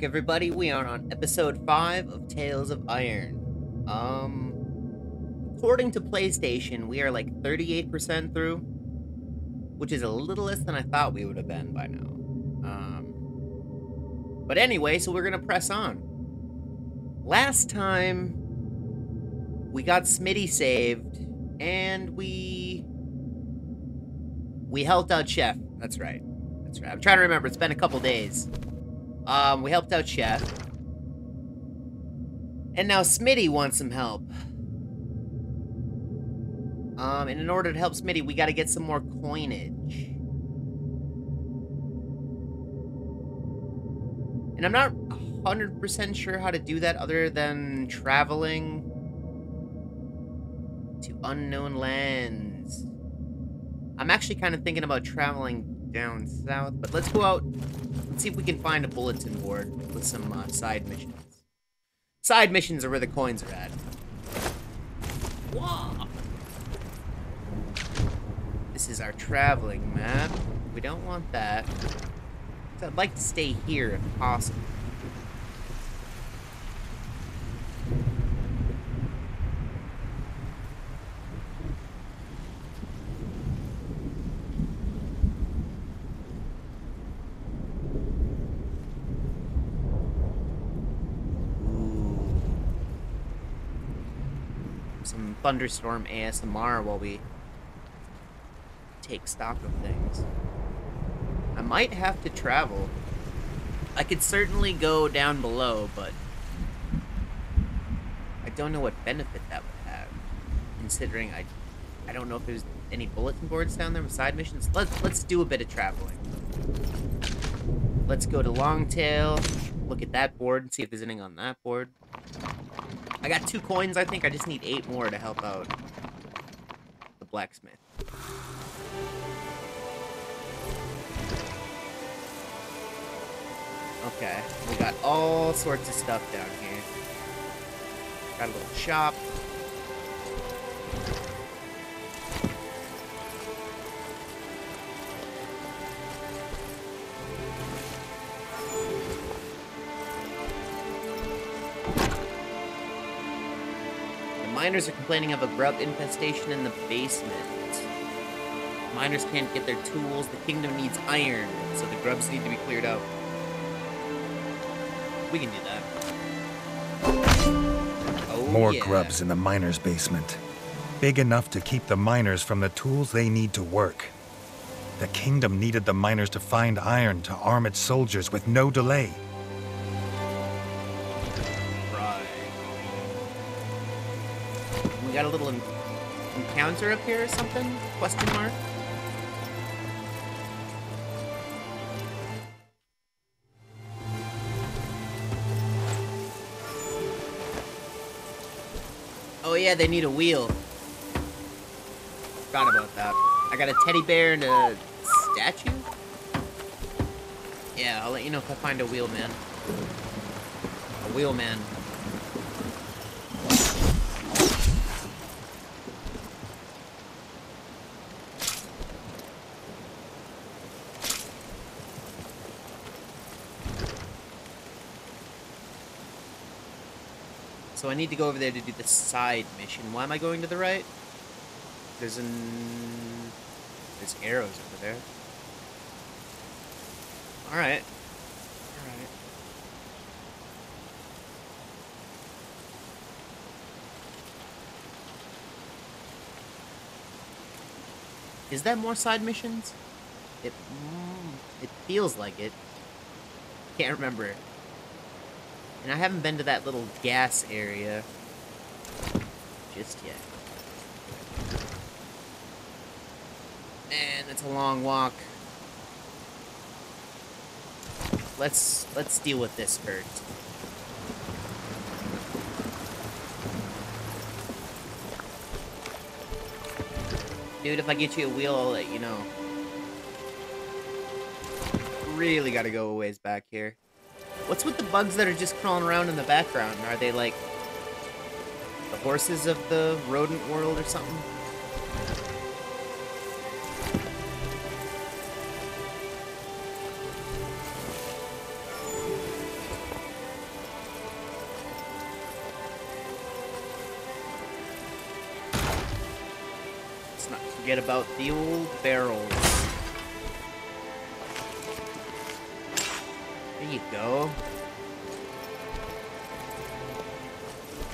Back, everybody. We are on episode 5 of Tales of Iron. Um, according to PlayStation, we are like 38% through, which is a little less than I thought we would have been by now. Um, but anyway, so we're gonna press on. Last time, we got Smitty saved, and we we helped out Chef. That's right. That's right. I'm trying to remember. It's been a couple days. Um, we helped out Chef. And now Smitty wants some help. Um, and in order to help Smitty, we gotta get some more coinage. And I'm not 100% sure how to do that other than traveling to unknown lands. I'm actually kind of thinking about traveling down south, but let's go out Let's see if we can find a bulletin board with some uh, side missions. Side missions are where the coins are at. Whoa! This is our traveling map. We don't want that. I'd like to stay here if possible. some thunderstorm ASMR while we take stock of things. I might have to travel. I could certainly go down below, but I don't know what benefit that would have. Considering I I don't know if there's any bulletin boards down there with side missions. Let's let's do a bit of traveling. Let's go to Longtail, look at that board and see if there's anything on that board. I got two coins, I think. I just need eight more to help out the blacksmith. Okay, we got all sorts of stuff down here. Got a little shop. Miners are complaining of a grub infestation in the basement. Miners can't get their tools, the kingdom needs iron, so the grubs need to be cleared out. We can do that. Oh, More yeah. grubs in the miner's basement. Big enough to keep the miners from the tools they need to work. The kingdom needed the miners to find iron to arm its soldiers with no delay. Got a little en- encounter up here or something? Question mark? Oh yeah, they need a wheel. Forgot about that. I got a teddy bear and a statue? Yeah, I'll let you know if I find a wheel man. A wheel man. So I need to go over there to do the side mission. Why am I going to the right? There's an... There's arrows over there. Alright. Alright. Is that more side missions? It, mm, it feels like it. Can't remember. And I haven't been to that little gas area just yet. Man, it's a long walk. Let's let's deal with this first. Dude, if I get you a wheel, I'll let you know. Really gotta go a ways back here. What's with the bugs that are just crawling around in the background? Are they like the horses of the rodent world or something? Let's not forget about the old barrels. Go.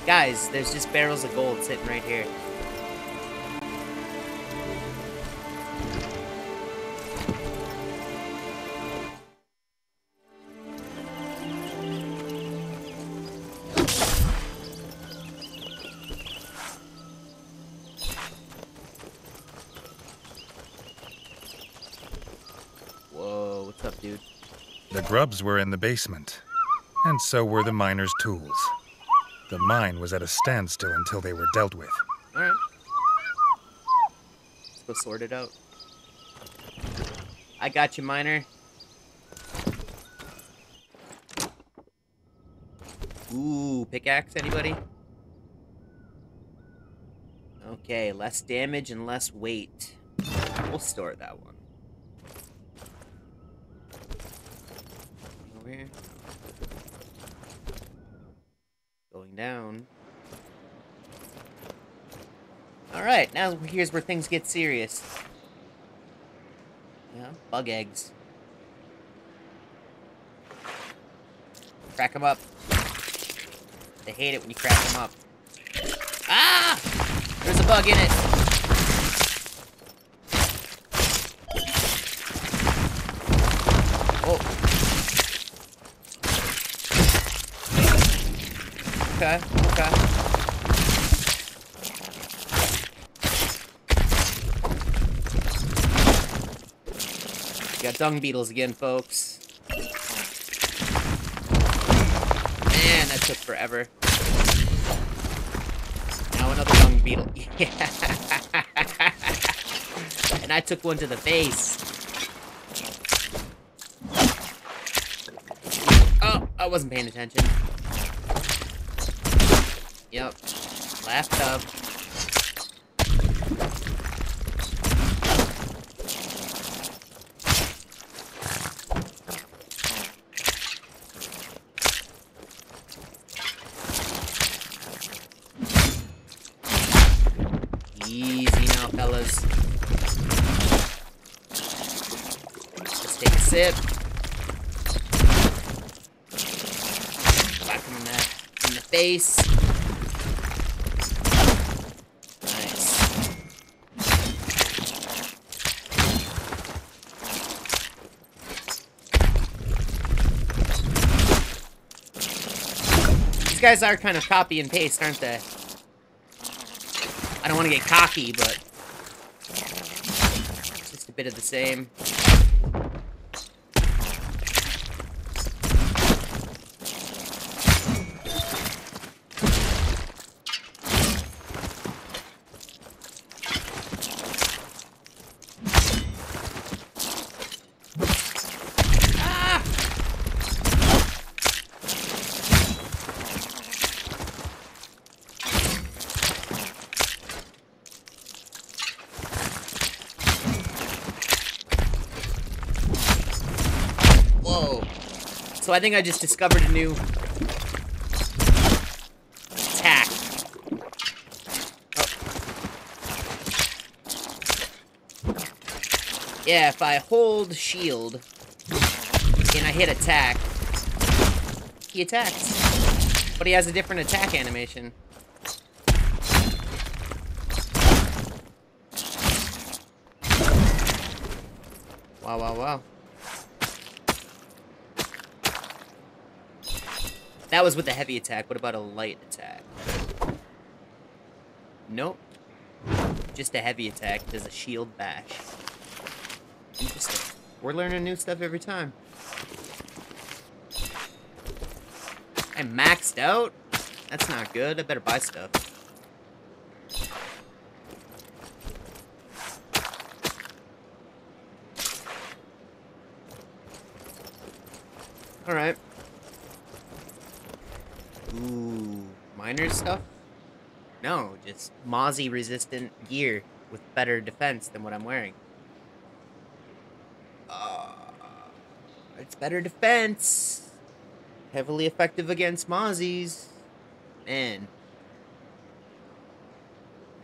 Guys, there's just barrels of gold sitting right here. Were in the basement, and so were the miners' tools. The mine was at a standstill until they were dealt with. Alright. Let's go sort it out. I got you, miner. Ooh, pickaxe, anybody? Okay, less damage and less weight. We'll store that one. Over here. Going down. Alright, now here's where things get serious. Yeah, bug eggs. Crack them up. They hate it when you crack them up. Ah! There's a bug in it. Dung beetles again, folks. Man, that took forever. Now another dung beetle. Yeah. and I took one to the face. Oh, I wasn't paying attention. Yep. Last tub. Easy now, fellas. Whack him in the, in the face. Nice. These guys are kind of copy and paste, aren't they? I don't want to get cocky, but just a bit of the same. Ah! Whoa. So I think I just discovered a new attack. Oh. Yeah, if I hold shield and I hit attack, he attacks. But he has a different attack animation. Wow, wow, wow. That was with a heavy attack. What about a light attack? Nope. Just a heavy attack does a shield bash. Interesting. We're learning new stuff every time. I'm maxed out? That's not good. I better buy stuff. it's Mozzie resistant gear with better defense than what I'm wearing. Uh, it's better defense. Heavily effective against Mozzies. Man.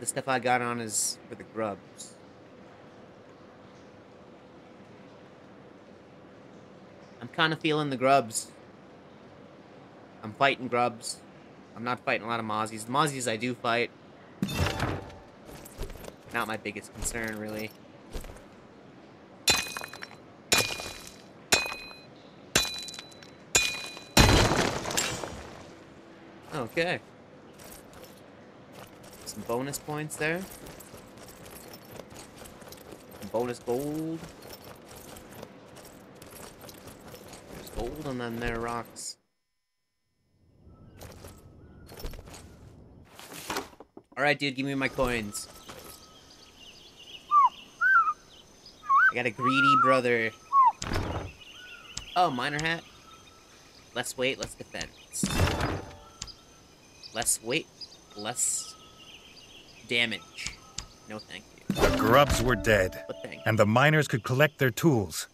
The stuff I got on is for the grubs. I'm kind of feeling the grubs. I'm fighting grubs. I'm not fighting a lot of Mozzies. The Mozzies I do fight, not my biggest concern, really. Okay. Some bonus points there. Some bonus gold. There's gold and then there rocks. Alright, dude, give me my coins. I got a greedy brother. Oh, miner hat. Less weight, less defense. Less weight, less damage. No thank you. The grubs were dead, But thank you. and the miners could collect their tools.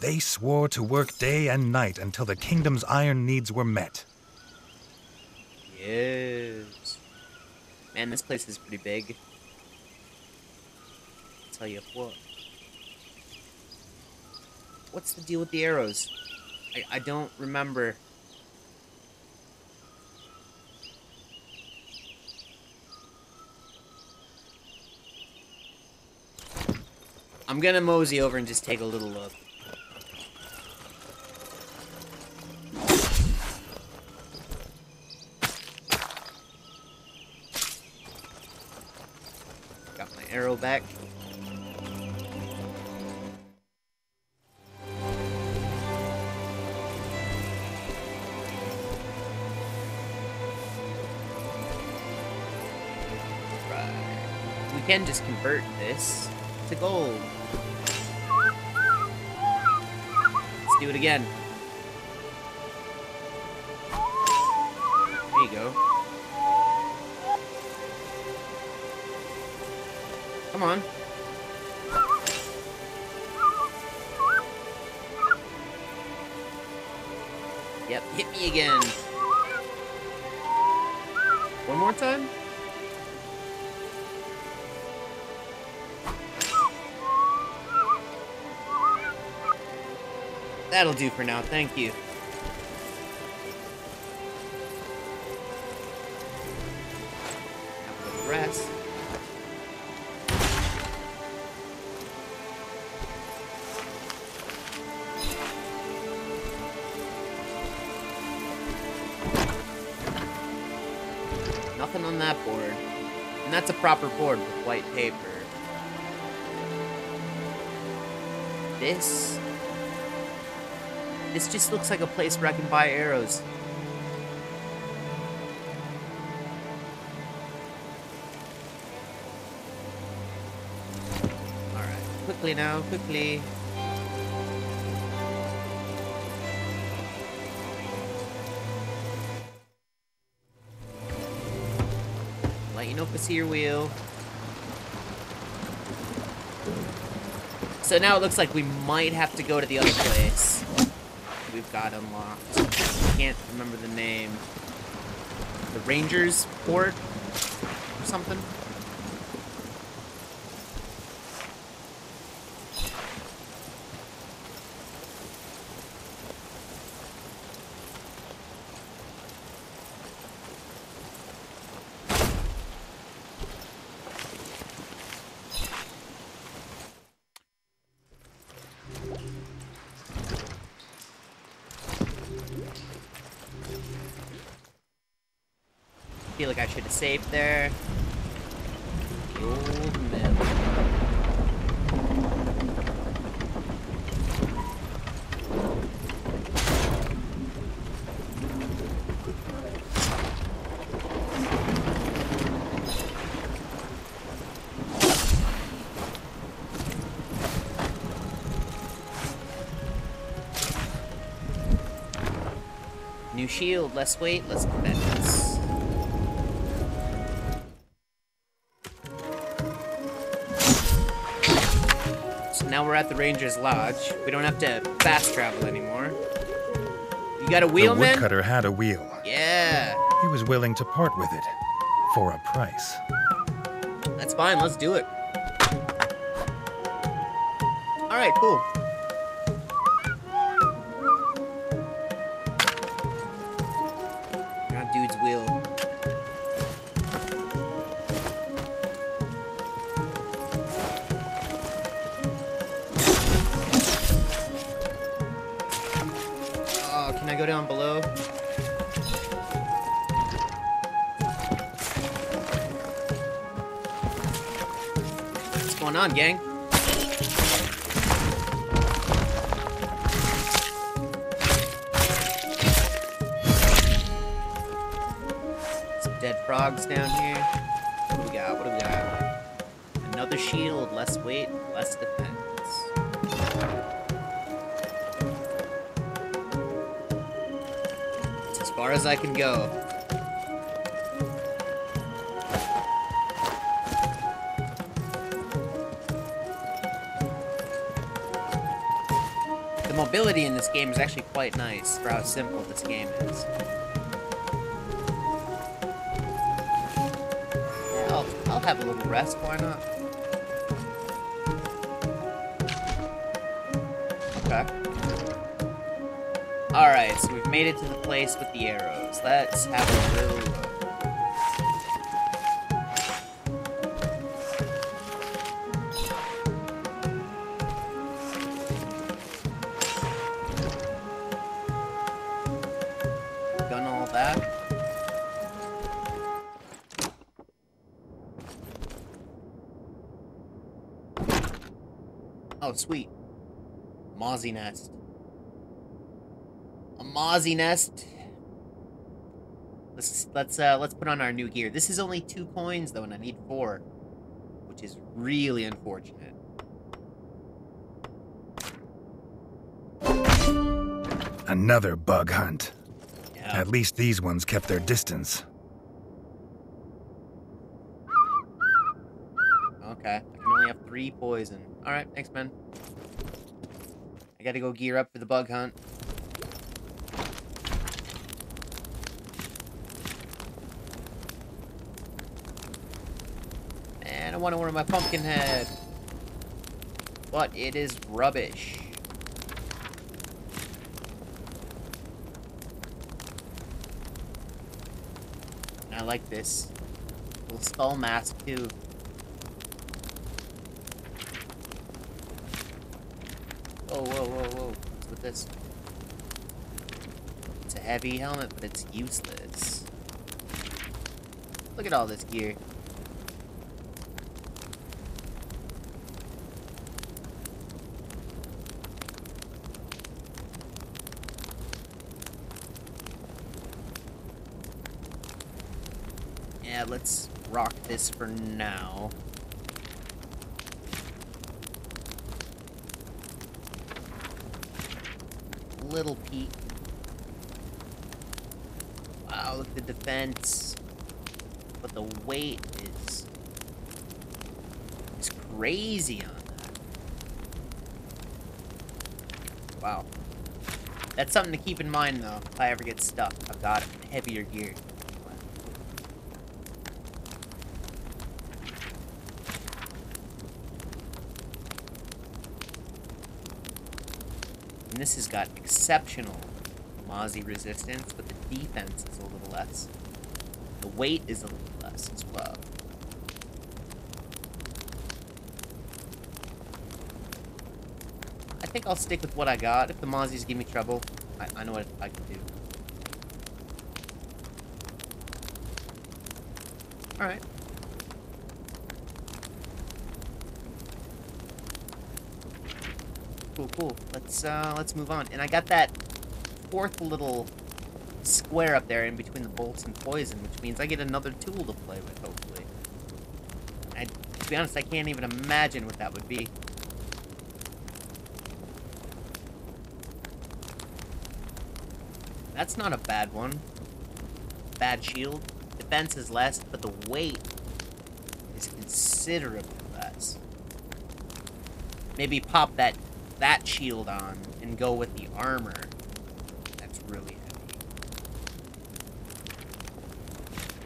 They swore to work day and night until the kingdom's iron needs were met. Yes. Man, this place is pretty big. tell you what. What's the deal with the arrows? I, I don't remember. I'm gonna mosey over and just take a little look. Got my arrow back. Can just convert this to gold. Let's do it again. There you go. Come on. Yep, hit me again. One more time? That'll do for now, thank you. Have a rest. Nothing on that board. And that's a proper board with white paper. This... This just looks like a place where I can buy arrows. Alright, quickly now, quickly. let Lighten up a sear wheel. So now it looks like we might have to go to the other place. We've got unlocked. I can't remember the name. The Rangers Port? Or something? I should have saved there. The old mill. New shield, less weight, less defense. At the Ranger's Lodge. We don't have to fast travel anymore. You got a wheel, The woodcutter had a wheel. Yeah, He was willing to part with it for a price. that's fine. Let's do it. All right, cool. Quite nice for how simple this game is. Yeah, I'll, I'll have a little rest, why not? Okay. Alright, so we've made it to the place with the arrows. Let's have a little Oh, sweet. Mozzie nest. A Mozzie nest. Let's let's uh let's put on our new gear. This is only two coins though, and I need four, which is really unfortunate. Another bug hunt. Yeah. At least these ones kept their distance. Okay. I can only have three poison. Alright, thanks, man. I gotta go gear up for the bug hunt. Man, I want to order my pumpkin head. But it is rubbish. I like this. Little skull mask, too. Whoa, whoa, whoa, whoa. What's with this? It's a heavy helmet, but it's useless. Look at all this gear. Yeah, let's rock this for now. Little peek. Wow, look at the defense. But the weight is is crazy on that. Wow. That's something to keep in mind though. If I ever get stuck, I've got heavier gear. And this has got exceptional Mozzie resistance, but the defense is a little less. The weight is a little less as well. I think I'll stick with what I got. If the Mozzies give me trouble, I, I know what I can do. Alright. Cool, cool. Let's uh let's move on. And I got that fourth little square up there in between the bolts and poison, which means I get another tool to play with, hopefully. To be honest, I can't even imagine what that would be. That's not a bad one. Bad shield. Defense is less, but the weight is considerably less. Maybe pop that that shield on and go with the armor. That's really heavy.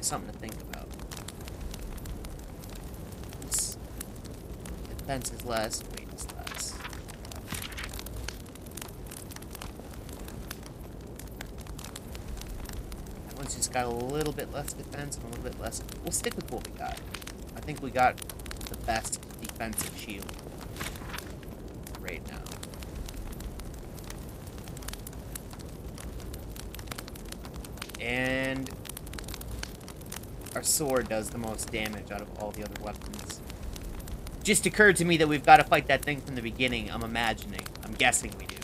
Something to think about. It's- defense is less, weight is less. That one's just got a little bit less defense and a little bit less. We'll stick with what we got. I think we got the best defensive shield right now. our sword does the most damage out of all the other weapons. Just occurred to me that we've got to fight that thing from the beginning. I'm imagining. I'm guessing we do.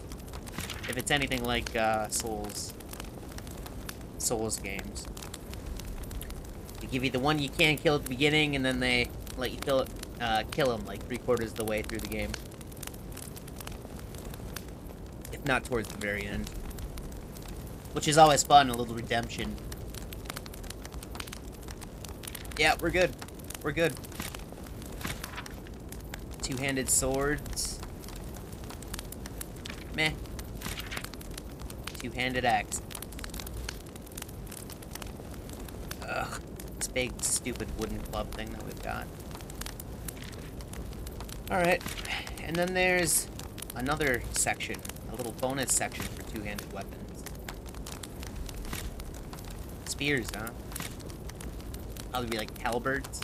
If it's anything like uh, Souls, Souls games, they give you the one you can't kill at the beginning, and then they let you kill uh, kill him like three quarters of the way through the game, if not towards the very end. Which is always fun, a little redemption. Yeah, we're good. We're good. Two-handed swords. Meh. Two-handed axe. Ugh. This big, stupid wooden club thing that we've got. Alright. And then there's another section. A little bonus section for two-handed weapons. Spears, huh? Probably be like halberds.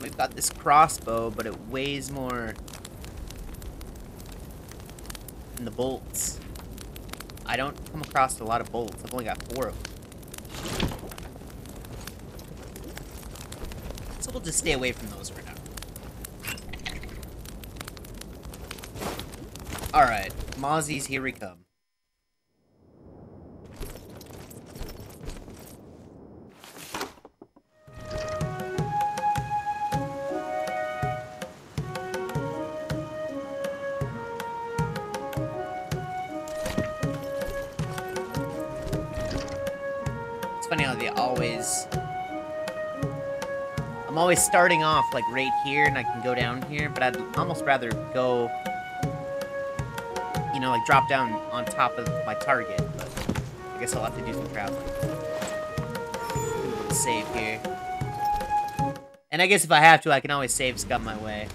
We've got this crossbow, but it weighs more than the bolts. I don't come across a lot of bolts. I've only got four of them. So we'll just stay away from those for now. Alright, Mozzies, here we come. Starting off, like, right here, and I can go down here, but I'd almost rather go... You know, like, drop down on top of my target, but I guess I'll have to do some traveling. Save here. And I guess if I have to, I can always save scum my way.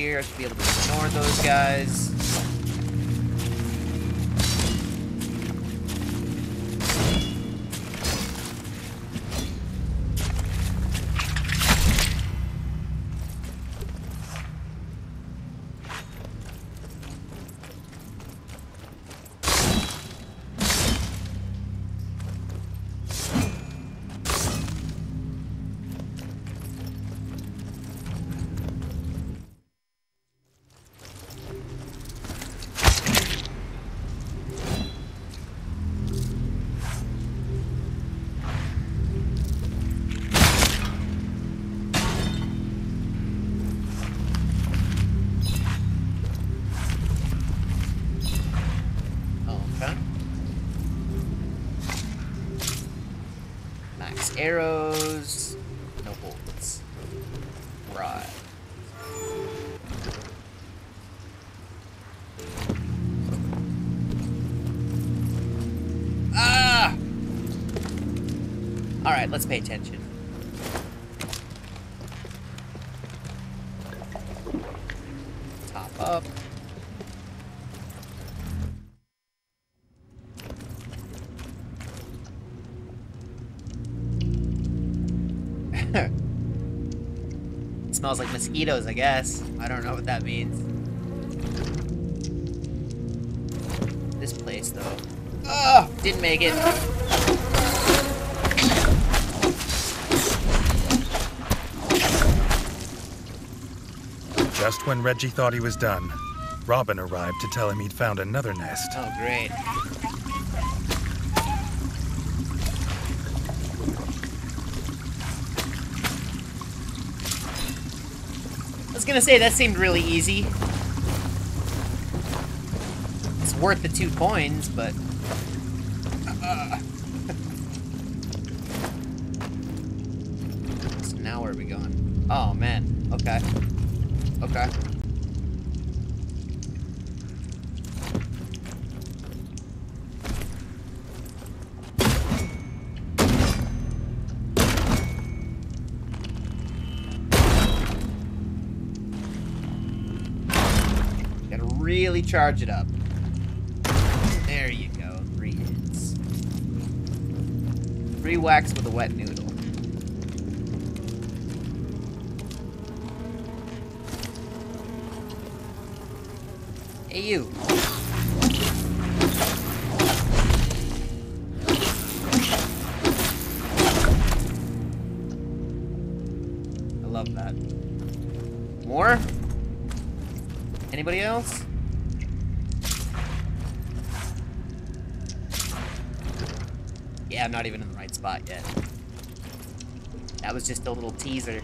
Here, I should be able to ignore those guys. Arrows. No bullets. Right. Ah! Alright, let's pay attention. Smells like mosquitoes, I guess. I don't know what that means. This place, though. Oh, didn't make it. Just when Reggie thought he was done, Robin arrived to tell him he'd found another nest. Oh, great. Gonna say, that seemed really easy. It's worth the two coins, but... Uh. so now where are we going? Oh, man. Okay. Okay. charge it up. There you go. Three hits. Three whacks with a wet noodle. Hey, you. I love that. More? Anybody else? I'm not even in the right spot yet. That was just a little teaser.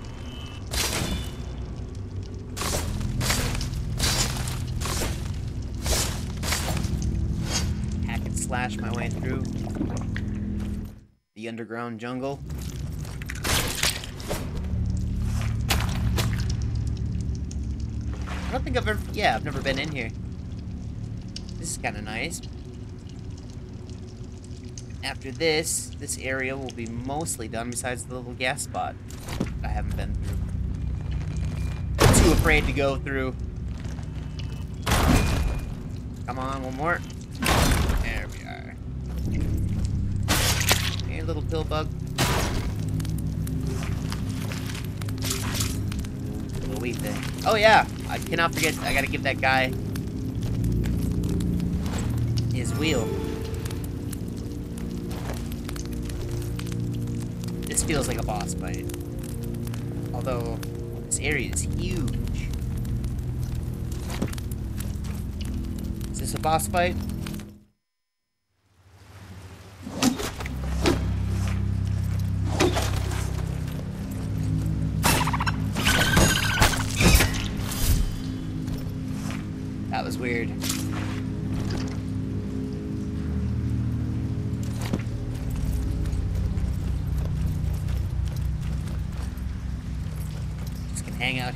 Hack and slash my way through the underground jungle. I don't think I've ever... Yeah, I've never been in here. This is kind of nice. After this, this area will be mostly done besides the little gas spot I haven't been through. I'm too afraid to go through. Come on, one more. There we are. Hey, little pill bug. Wee thing. Oh yeah, I cannot forget. I gotta give that guy his wheel. Feels like a boss fight. Although, this area is huge. Is this a boss fight?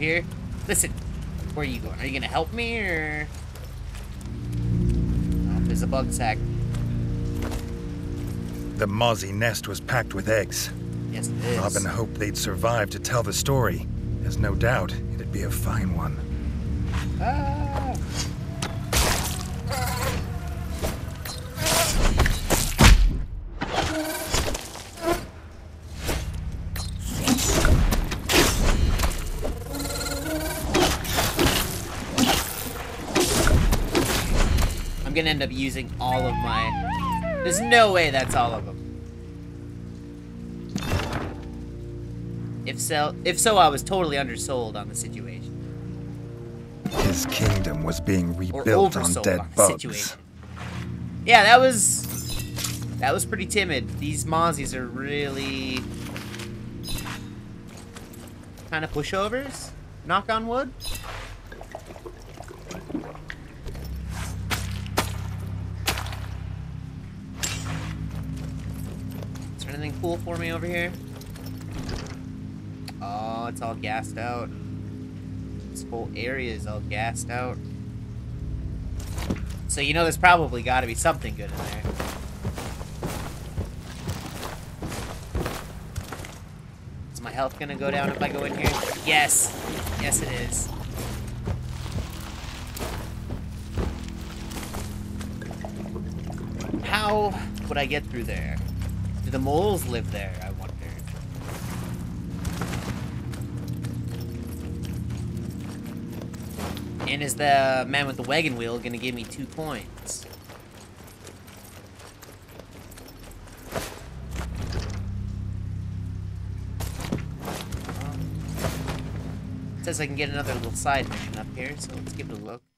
Here. Listen, where are you going? Are you gonna help me or? Oh, there's a bug sack. The mozzie nest was packed with eggs. Yes, it is. Robin hoped they'd survive to tell the story, as no doubt it'd be a fine one. Ah. Using all of my... There's no way that's all of them. If so, if so, I was totally undersold on the situation. His kingdom was being rebuilt on dead on bugs. situation. Yeah, that was that was pretty timid. These mozzies are really kind of pushovers. Knock on wood. Cool for me over here? Oh, it's all gassed out. This whole area is all gassed out. So you know there's probably got to be something good in there. Is my health gonna go down if I go in here? Yes. Yes, it is. How would I get through there? Do the moles live there, I wonder? And is the man with the wagon wheel gonna give me two coins? It um, says I can get another little side mission up here, so let's give it a look.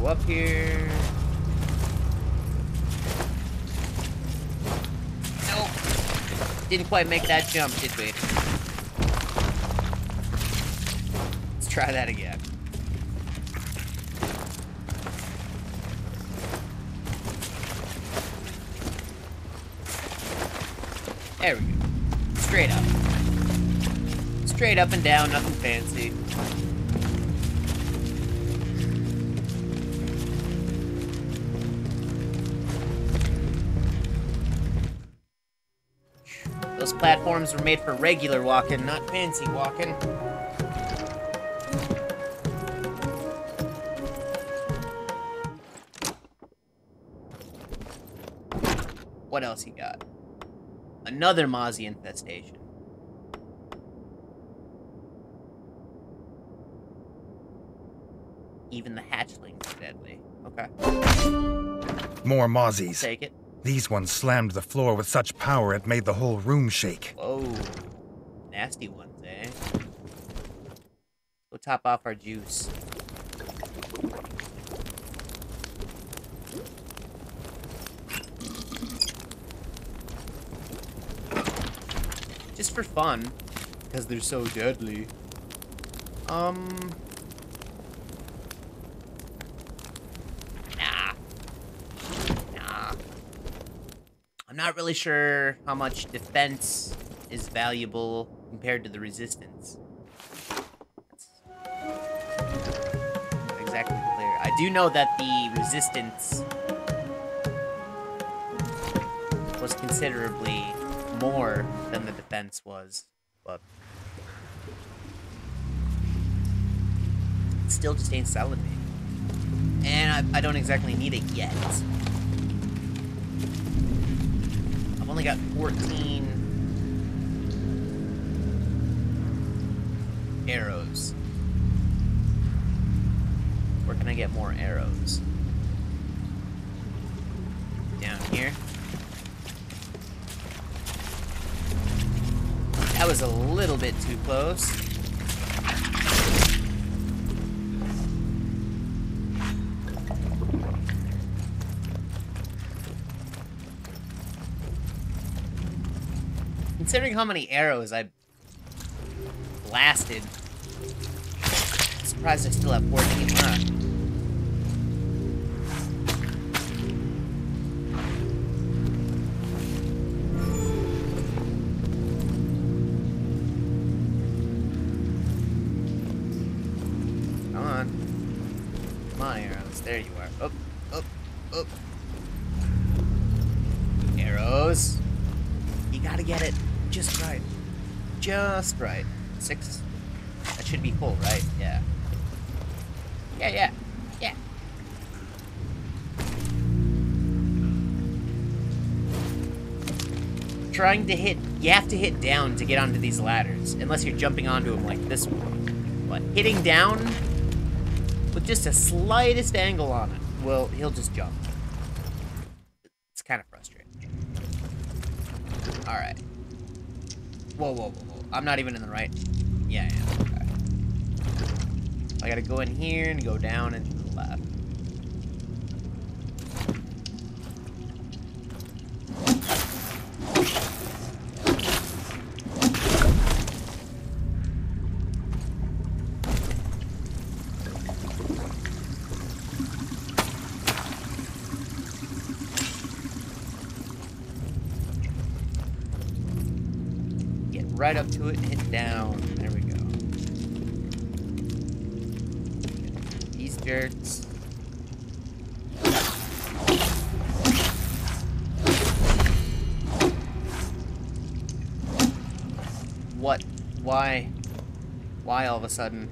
Go up here. Nope. Didn't quite make that jump, did we? Let's try that again. There we go. Straight up. Straight up and down, nothing fancy. platforms were made for regular walking, not fancy walking. What else he got? Another Mozzie infestation. Even the hatchlings are deadly. Okay. More Mozzies. I'll take it. These ones slammed the floor with such power it made the whole room shake. Whoa. Nasty ones, eh? Go top off our juice. Just for fun, because they're so deadly. Um... not really sure how much defense is valuable compared to the resistance. That's not exactly clear. I do know that the resistance was considerably more than the defense was, but it still just ain't selling me. And I, I don't exactly need it yet. I've only got 14 arrows. Where can I get more arrows? Down here. That was a little bit too close. Considering how many arrows I blasted, I'm surprised I still have 14 left. Come on. Come on, arrows. There you are. Just right. Six. That should be full, right? Yeah. Yeah, yeah. Yeah. Trying to hit... You have to hit down to get onto these ladders. Unless you're jumping onto them like this one. But hitting down with just a slightest angle on it, well, he'll just jump. It's kind of frustrating. Alright. Whoa, whoa, whoa, whoa. I'm not even in the right... Yeah, yeah, okay. I gotta go in here and go down and to the left. Get right up to it and hit down. There we go. These jerks. What? Why? Why all of a sudden?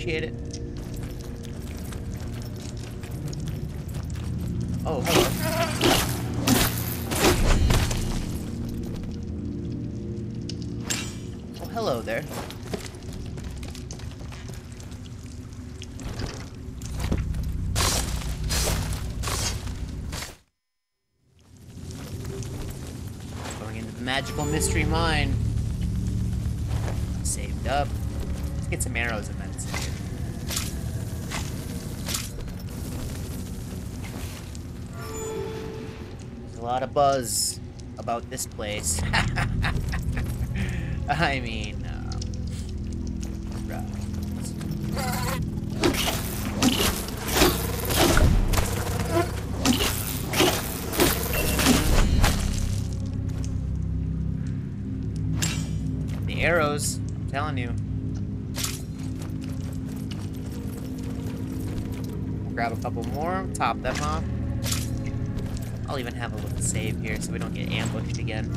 Appreciate it. Oh, hello. Oh, hello there. Going into the magical mystery mine. Saved up. Let's get some arrows and buzz about this place. I mean, um, right. The arrows, I'm telling you. Grab a couple more, top them off. I'll even have a little save here so we don't get ambushed again.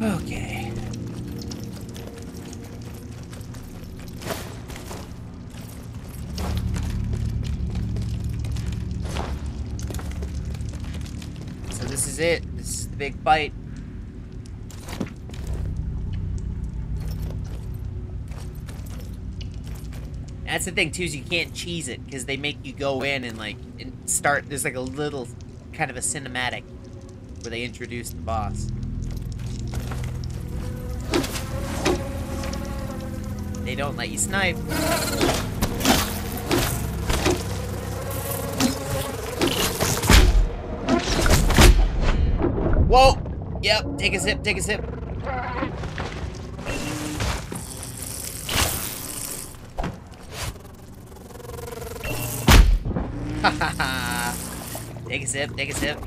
Okay. So this is it. This is the big fight. That's the thing too is you can't cheese it because they make you go in and like and start. There's like a little kind of a cinematic where they introduce the boss. They don't let you snipe. Whoa! Yep, take a sip, take a sip. Take a sip, take a sip.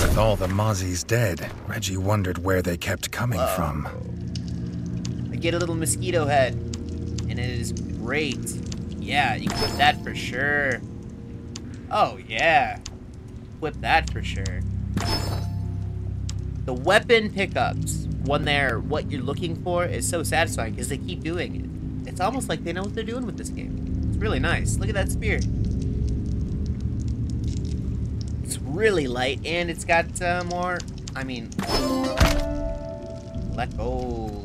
With all the Mozzies dead, Reggie wondered where they kept coming Whoa. from. I get a little mosquito head, and it is great. Yeah, you can whip that for sure. Oh, yeah. Whip that for sure. The weapon pickups, when they're what you're looking for, is so satisfying because they keep doing it. It's almost like they know what they're doing with this game. It's really nice. Look at that spear. It's really light, and it's got uh, more... I mean... Let go.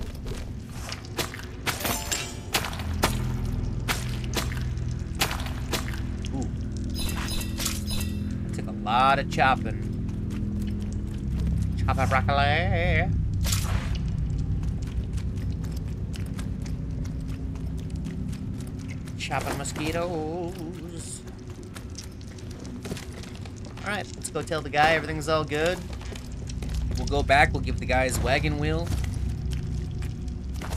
Ooh. Took a lot of chopping. Chop up broccoli. Chopping mosquitoes. Alright, let's go tell the guy everything's all good. We'll go back, we'll give the guy his wagon wheel.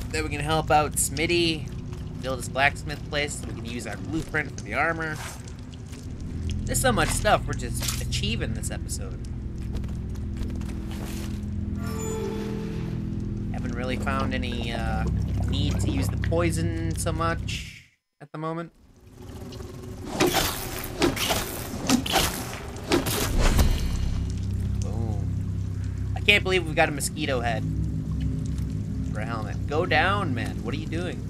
Then we can help out Smitty build his blacksmith place so we can use our blueprint for the armor. There's so much stuff we're just achieving this episode. Haven't really found any uh, need to use the poison so much at the moment. I can't believe we've got a mosquito head for a helmet. Go down, man. What are you doing?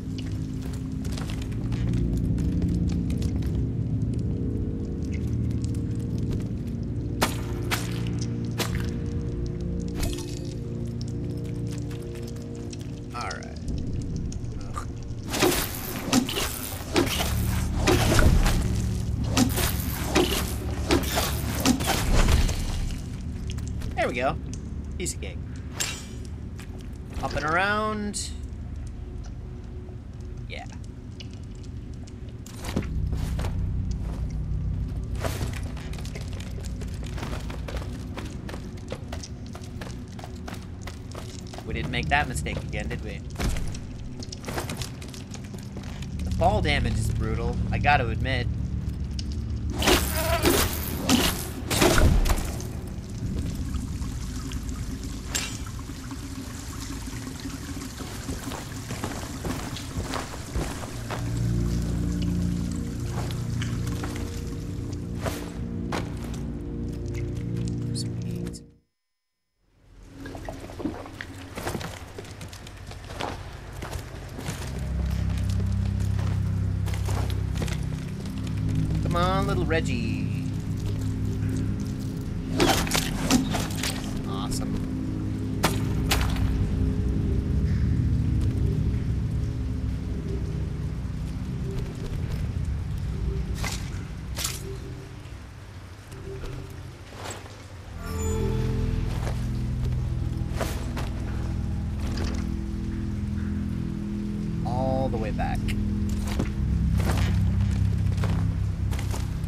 Reggie.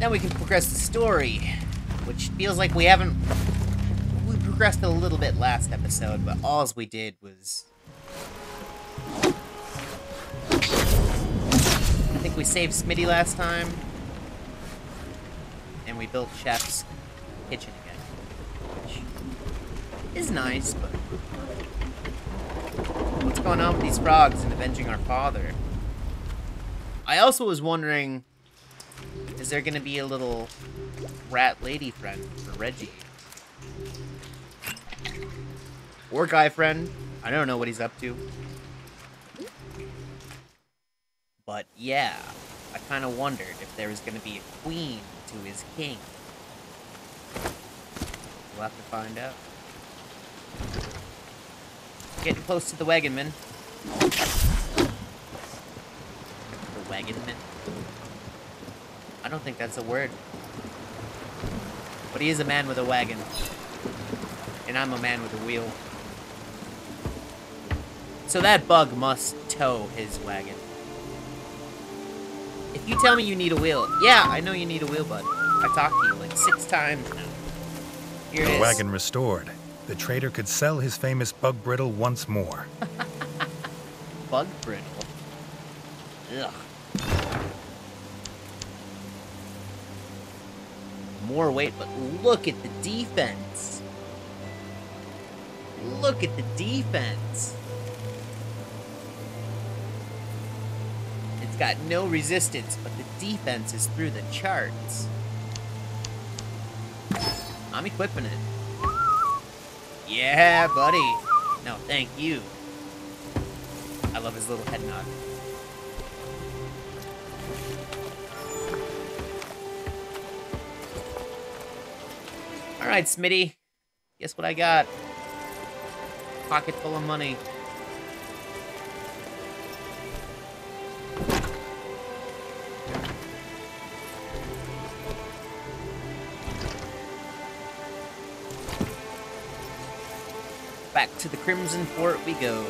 Now we can progress the story, which feels like we haven't. We progressed a little bit last episode, but all we did was. I think we saved Smitty last time, and we built Chef's kitchen again, which is nice, but what's going on with these frogs and avenging our father? I also was wondering is there gonna be a little rat lady friend for Reggie? Or guy friend? I don't know what he's up to. But yeah, I kind of wondered if there was going to be a queen to his king. We'll have to find out. Getting close to the wagonman. The wagonman? I don't think that's a word. But he is a man with a wagon. And I'm a man with a wheel. So that bug must tow his wagon. If you tell me you need a wheel, yeah, I know you need a wheel, bud. I talked to you like six times now. Here The is. wagon restored, the trader could sell his famous bug brittle once more. Bug brittle. Ugh. More weight, but look at the defense. Look at the defense. It's got no resistance, but the defense is through the charts. I'm equipping it. Yeah, buddy. No, thank you. I love his little head nod. All right, Smitty. Guess what I got? Pocket full of money. Back to the Crimson Fort we go.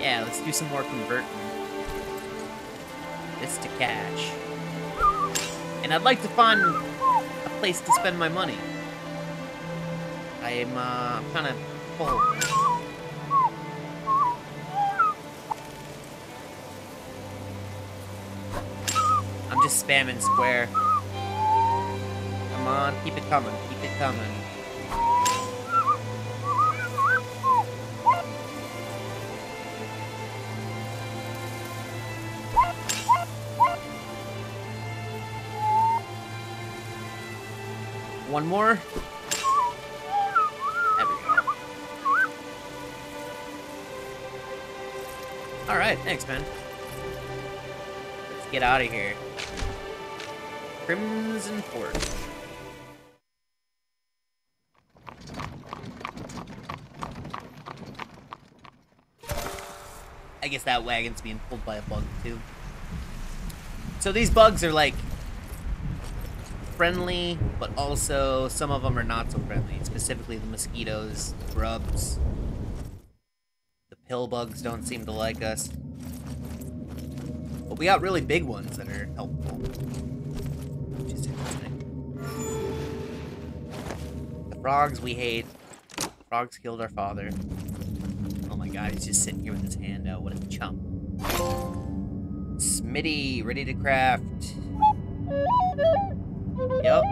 Yeah, let's do some more converting. To catch. And I'd like to find a place to spend my money. I'm, uh, kind of full. I'm just spamming square. Come on, keep it coming, keep it coming. One more. Alright, thanks, man. Let's get out of here. Crimson Fort. I guess that wagon's being pulled by a bug, too. So these bugs are like friendly, but also some of them are not so friendly. Specifically, the mosquitoes, grubs. The pill bugs don't seem to like us. But we got really big ones that are helpful. Which is interesting. The frogs we hate. Frogs killed our father. Oh my god, he's just sitting here with his hand out. What a chump. Smitty, ready to craft. Yep.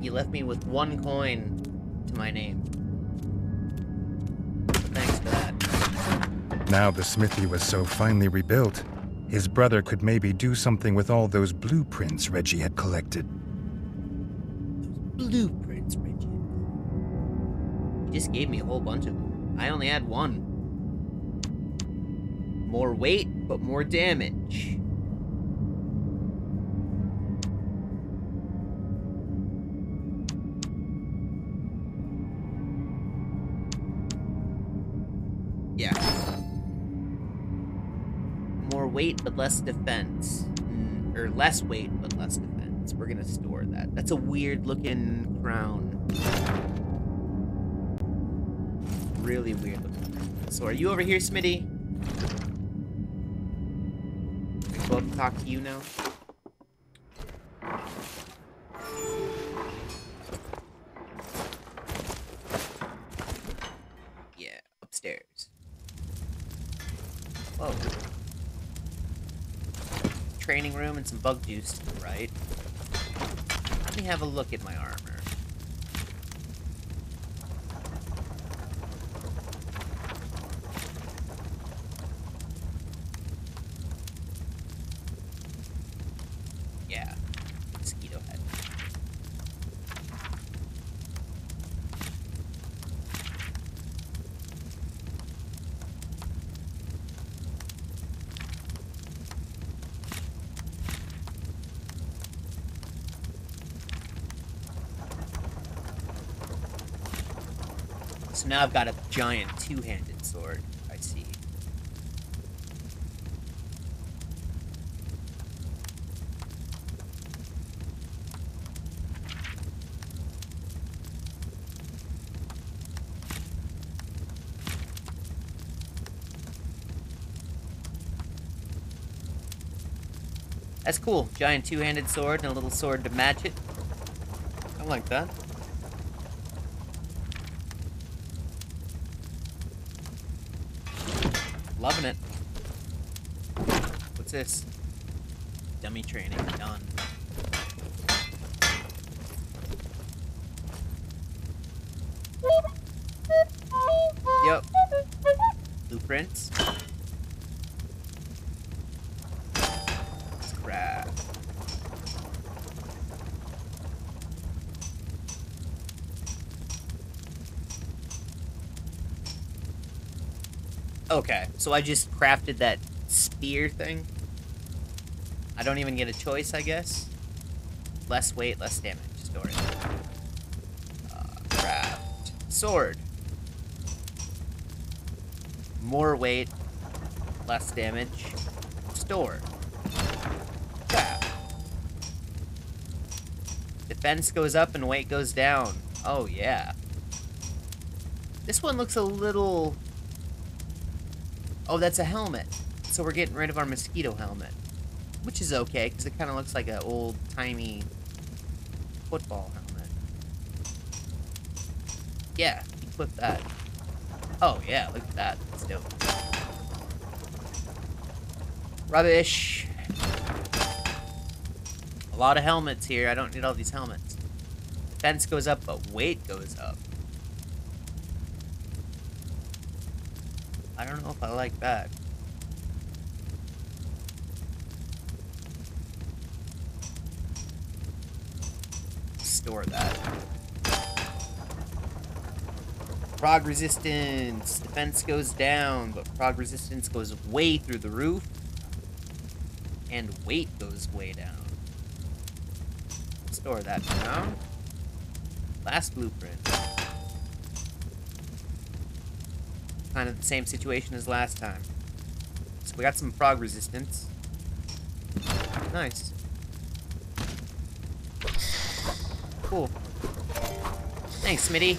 You left me with one coin to my name. Thanks for that. Now the smithy was so finely rebuilt, his brother could maybe do something with all those blueprints Reggie had collected. Those Blueprints, Reggie. He just gave me a whole bunch of them. I only had one. More weight, but more damage. Weight, but less defense. Mm, or less weight, but less defense. We're gonna store that. That's a weird looking crown. Really weird looking crown. So are you over here, Smitty? Can I talk to you now? Some bug juice to the right. Let me have a look at my armor. Yeah, mosquito head. so now I've got a giant two-handed sword. I see. That's cool. Giant two-handed sword and a little sword to match it. I like that. Loving it. What's this? Dummy training done. Okay, so I just crafted that spear thing. I don't even get a choice, I guess. Less weight, less damage. Store it. Uh, craft. Sword. More weight, less damage. Store. Craft. Defense goes up and weight goes down. Oh, yeah. This one looks a little Oh, that's a helmet. So we're getting rid of our mosquito helmet. Which is okay, because it kind of looks like an old-timey football helmet. Yeah, equip that. Oh, yeah, look at that. That's dope. Rubbish. A lot of helmets here. I don't need all these helmets. Defense goes up, but weight goes up. I like that. Store that. Frog resistance. Defense goes down, but frog resistance goes way through the roof. And weight goes way down. Store that now. Last blueprint. Kind of the same situation as last time. So we got some frog resistance. Nice. Cool. Thanks, Smitty.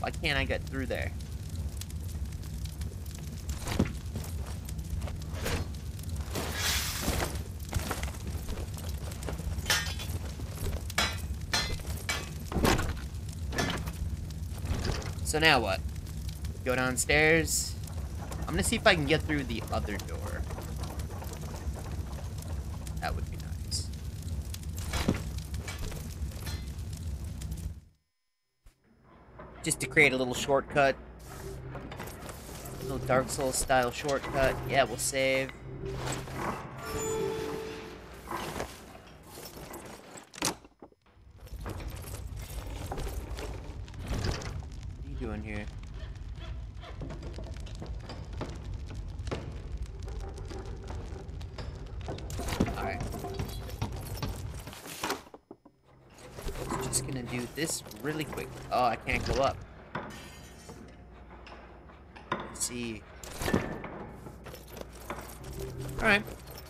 Why can't I get through there? So now what? Go downstairs. I'm gonna see if I can get through the other door. That would be nice. Just to create a little shortcut. A little Dark Souls style shortcut. Yeah, we'll save. doing here? Alright. Just gonna do this really quick. Oh, I can't go up. Let's see. Alright,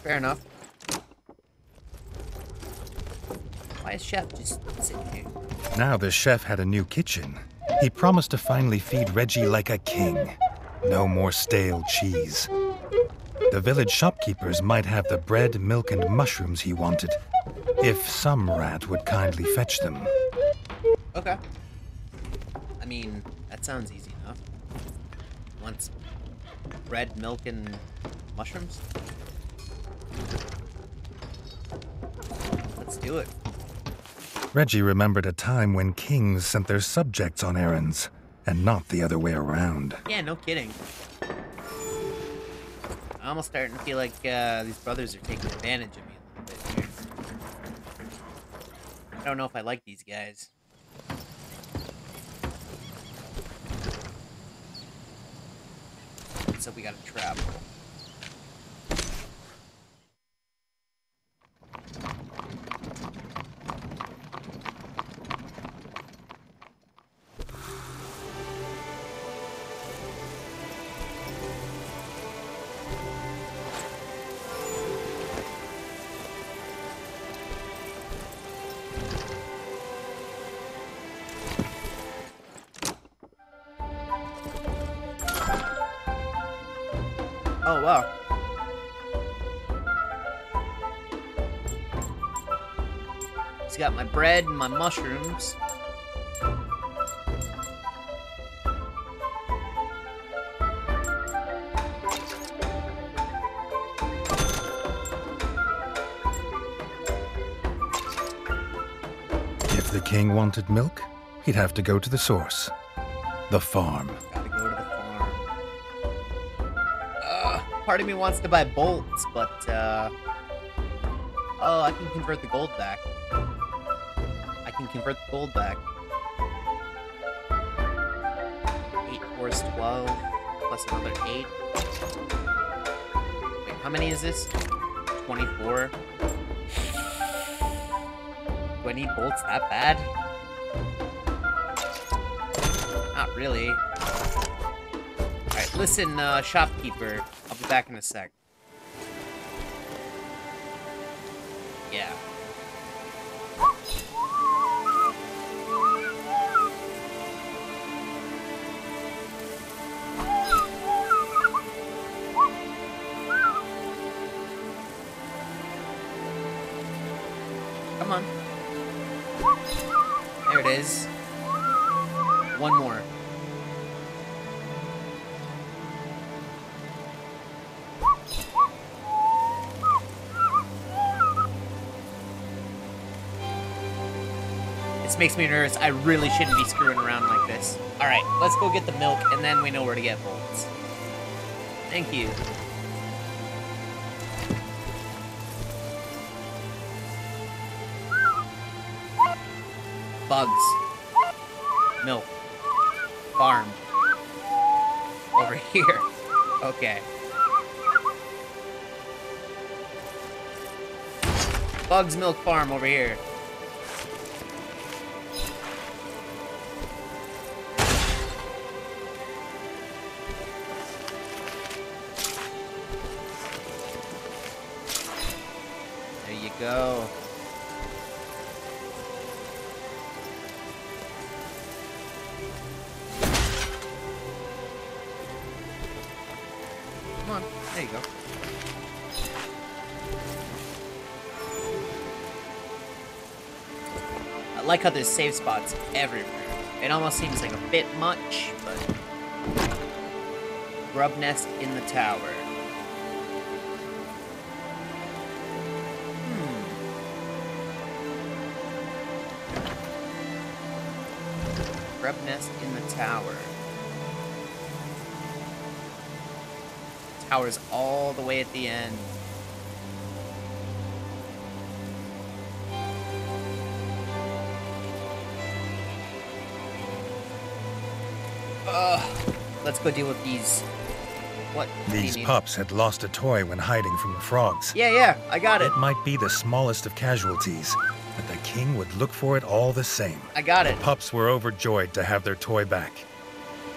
fair enough. Why is Chef just sitting here? Now the chef had a new kitchen. He promised to finally feed Reggie like a king. No more stale cheese. The village shopkeepers might have the bread, milk, and mushrooms he wanted, if some rat would kindly fetch them. Okay. I mean, that sounds easy enough. Wants bread, milk, and mushrooms? Let's do it. Reggie remembered a time when kings sent their subjects on errands, and not the other way around. Yeah, no kidding. I'm almost starting to feel like uh, these brothers are taking advantage of me a little bit here. I don't know if I like these guys. So we gotta travel. Wow. He's got my bread and my mushrooms. If the king wanted milk, he'd have to go to the source the farm. Part of me wants to buy bolts, but, uh... Oh, I can convert the gold back. I can convert the gold back. 8 force 12, plus another 8. Wait, how many is this? 24. Do I need bolts that bad? Not really. Alright, listen, uh, shopkeeper. Back in a sec. Yeah. Come on. Makes me nervous. I really shouldn't be screwing around like this. Alright, let's go get the milk, and then we know where to get bolts. Thank you. Bugs. Milk. Farm. Over here. Okay. Bugs Milk Farm over here. Like how there's save spots everywhere. It almost seems like a bit much, but... Grub nest in the tower. Hmm. Grub nest in the tower. Tower's all the way at the end. Let's go deal with these. What? what do you These pups had lost a toy when hiding from the frogs. Yeah, yeah, I got it. It might be the smallest of casualties, but the king would look for it all the same. I got it. Pups were overjoyed to have their toy back.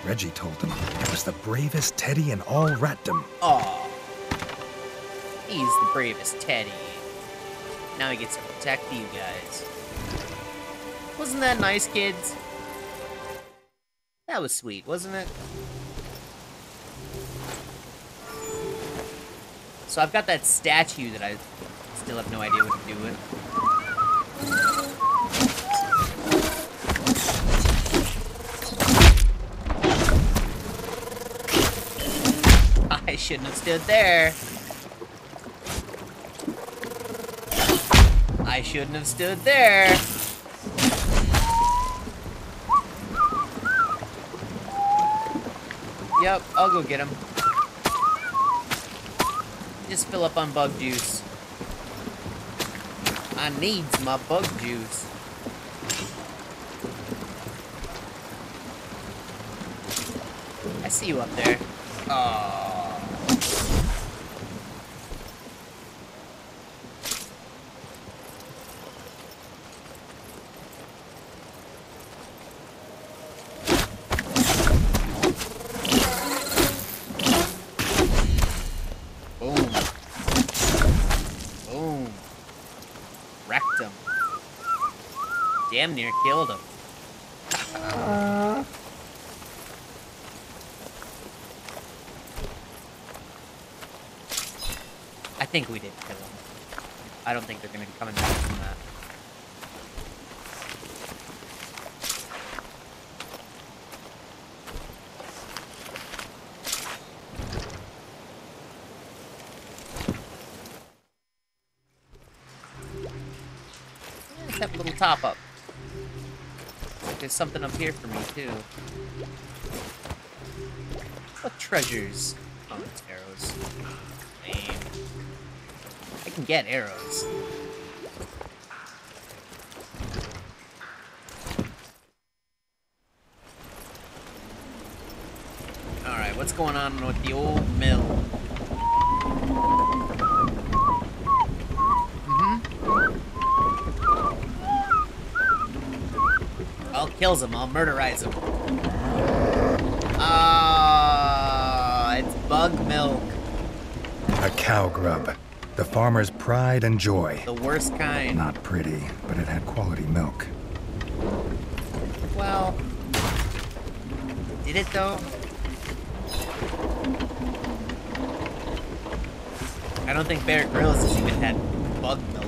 Reggie told them it was the bravest teddy in all ratdom. Aw. He's the bravest Teddy. Now he gets to protect you guys. Wasn't that nice, kids? That was sweet, wasn't it? So I've got that statue that I still have no idea what to do with. I shouldn't have stood there. I shouldn't have stood there. Yep, I'll go get him. Just fill up on bug juice. I needs my bug juice. I see you up there. Oh. Damn near killed him. I think we did kill them. I don't think they're gonna be coming back from that. A little top up. There's something up here for me too. What treasures? Oh, it's arrows. Lame. I can get arrows. Alright, what's going on with the old mill? Kills him, I'll murderize him. Ah, it's bug milk. A cow grub. The farmer's pride and joy. The worst kind. Not pretty, but it had quality milk. Well, did it though? I don't think Bear Grylls has even had bug milk.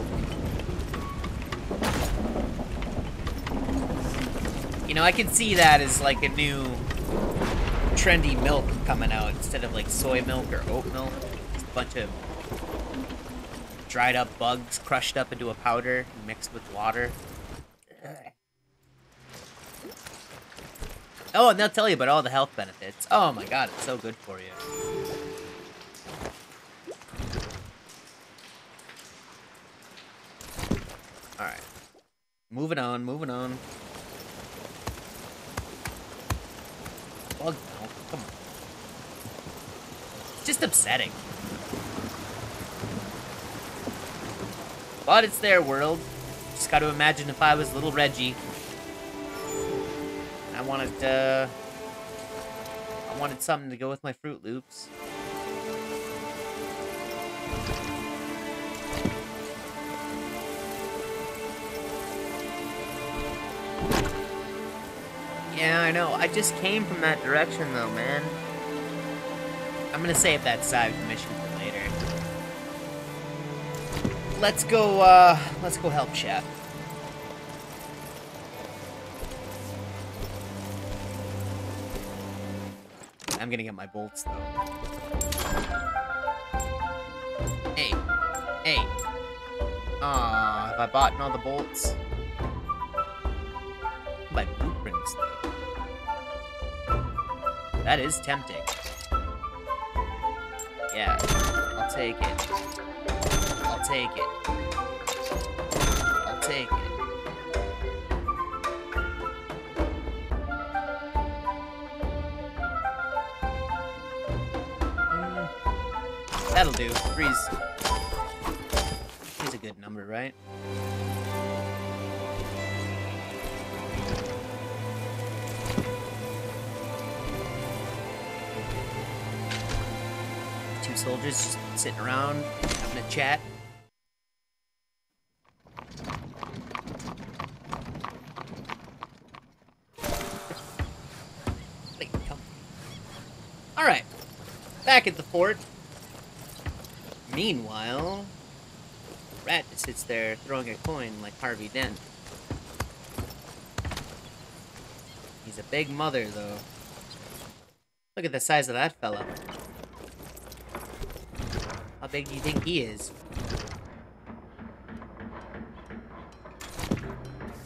You know, I can see that as like a new trendy milk coming out instead of like soy milk or oat milk. Just a bunch of dried up bugs crushed up into a powder mixed with water. Oh, and they'll tell you about all the health benefits. Oh my god, it's so good for you. Alright. Moving on, moving on. Bug milk, come on. It's upsetting. But it's their world. Just gotta imagine if I was little Reggie. I wanted, uh... I wanted something to go with my Froot Loops. Yeah, I know. I just came from that direction, though, man. I'm gonna save that side mission for later. Let's go, uh, let's go help Chef. I'm gonna get my bolts, though. Hey. Hey. Aw, have I bought all the bolts? My blueprints, though. That is tempting. Yeah, I'll take it. I'll take it. I'll take it. Mm, That'll do. Three's... Three's a good number, right? Soldiers just sitting around, having a chat. Alright. Back at the fort. Meanwhile, Rat sits there throwing a coin like Harvey Dent. He's a big mother, though. Look at the size of that fella. Big do you think he is?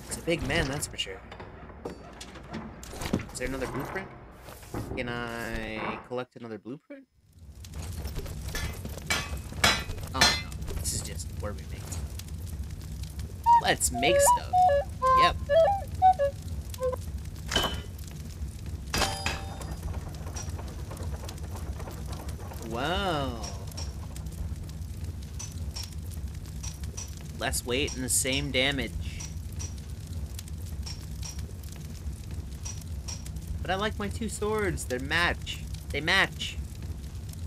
He's a big man, that's for sure. Is there another blueprint? Can I collect another blueprint? Oh no, this is just where we make stuff. Let's make stuff. Yep. Wow. Less weight and the same damage. But I like my two swords. They're match. They match.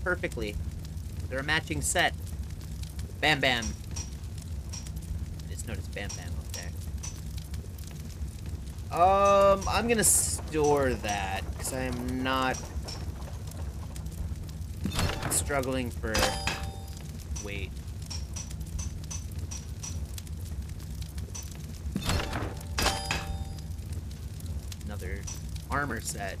Perfectly. They're a matching set. Bam Bam. I just noticed Bam Bam up there. Um, I'm gonna store that, because I am not struggling for weight. another armor set.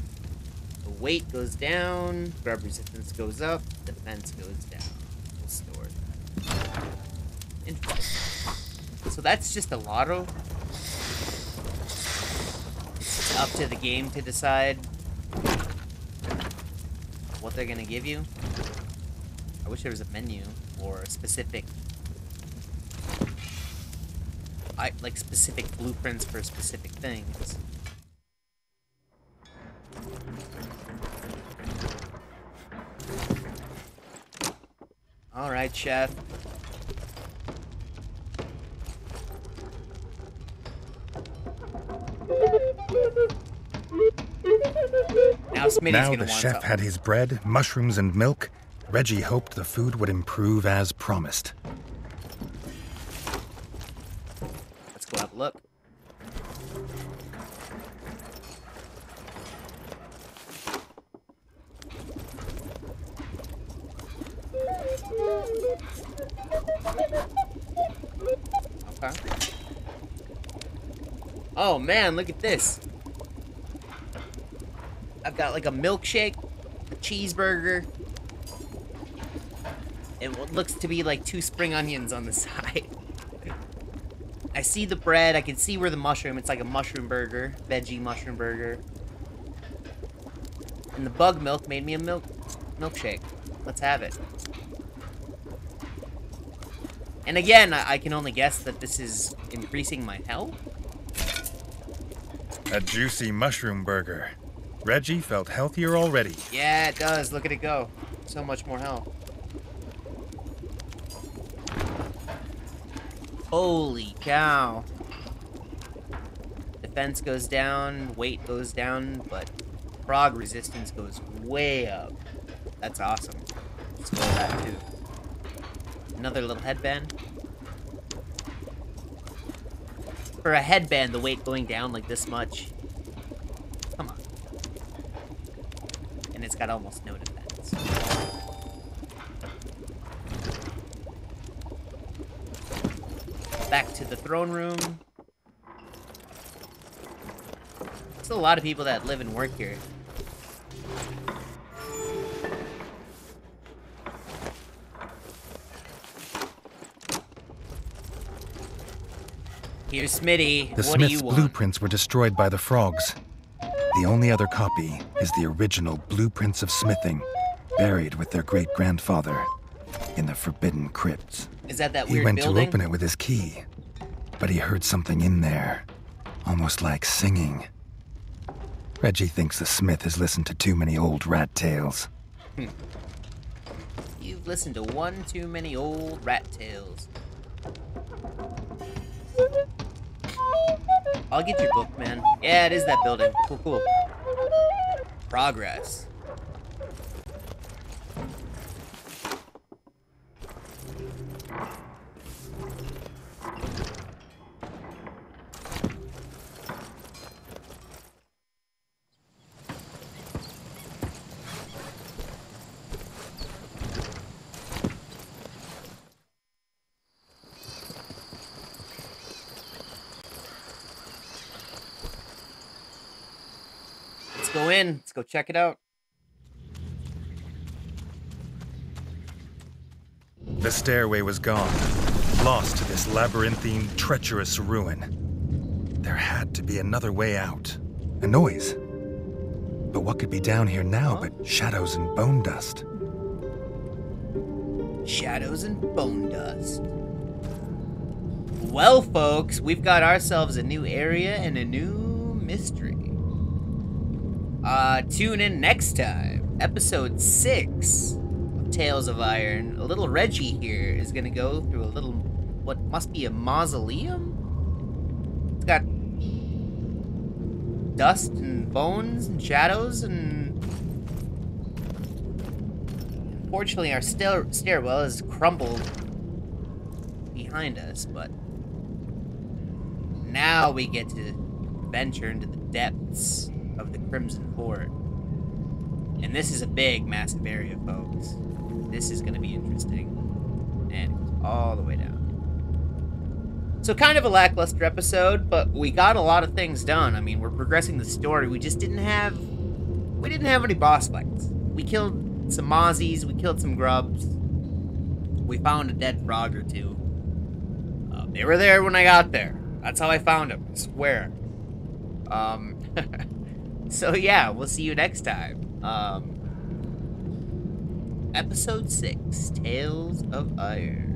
The weight goes down, grub resistance goes up, defense goes down. We'll store that. So that's just a lotto. It's up to the game to decide what they're gonna give you. I wish there was a menu or a specific I like specific blueprints for specific things. Chef. Now now the chef something. had his bread, mushrooms, and milk. Redgi hoped the food would improve as promised. Let's go have a look. Okay. Look at this. I've got like a milkshake, a cheeseburger, and what looks to be like two spring onions on the side. I see the bread. I can see where the mushroom. It's like a mushroom burger, veggie mushroom burger. And the bug milk made me a milk milkshake. Let's have it. And again, I, I can only guess that this is increasing my health. A juicy mushroom burger. Redgi felt healthier already. Yeah, it does. Look at it go. So much more health. Holy cow. Defense goes down, weight goes down, but frog resistance goes way up. That's awesome. Let's go that too. Another little headband. For a headband, the weight going down like this much. Come on. And it's got almost no defense. Back to the throne room. There's a lot of people that live and work here. Here's Smitty. The what Smith's blueprints were destroyed by the frogs. The only other copy is the original blueprints of smithing, buried with their great grandfather in the forbidden crypts. Is that that He went building? to open it with his key, but he heard something in there, almost like singing. Redgi thinks the smith has listened to too many old rat tales. Hmm. You've listened to one too many old rat tales. I'll get your book, man. Yeah, it is that building. Cool, cool. Progress. Go in. Let's go check it out. The stairway was gone, lost to this labyrinthine, treacherous ruin. There had to be another way out. A noise. But what could be down here now but shadows and bone dust? Shadows and bone dust. Well, folks, we've got ourselves a new area and a new mystery. Uh, tune in next time, episode six of Tales of Iron. A little Redgi here is gonna go through a little, what must be a mausoleum. It's got dust and bones and shadows and Fortunately, our stair stairwell is crumbled behind us, but now we get to venture into the depths Crimson Fort. And this is a big, massive area, folks. This is going to be interesting. And it goes all the way down. So kind of a lackluster episode, but we got a lot of things done. I mean, we're progressing the story. We just didn't have we didn't have any boss fights. We killed some mozzies, we killed some grubs. We found a dead frog or two. Uh, they were there when I got there. That's how I found them. I swear. Um. so yeah, we'll see you next time. Um. Episode six: Tales of Iron.